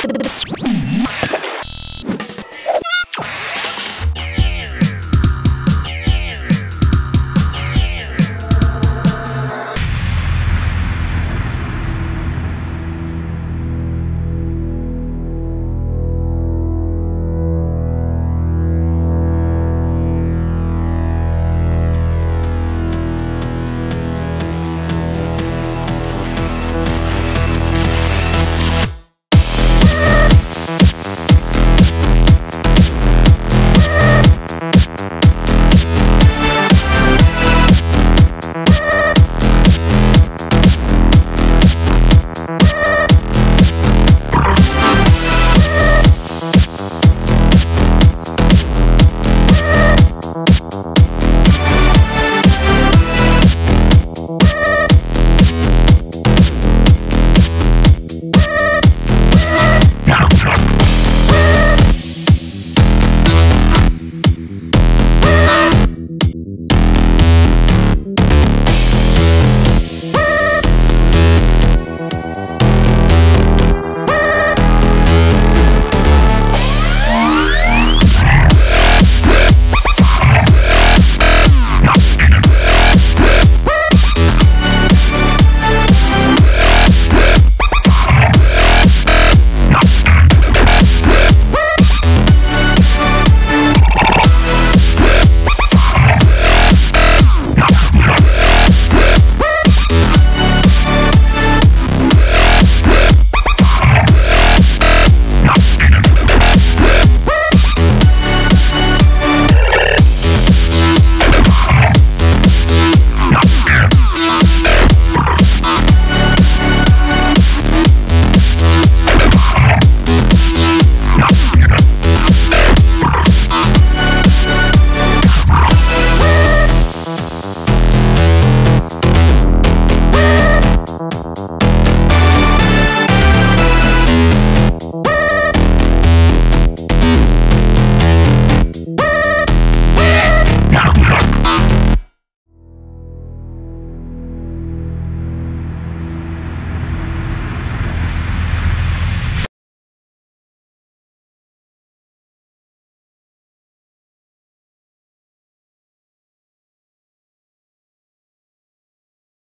Subscribe.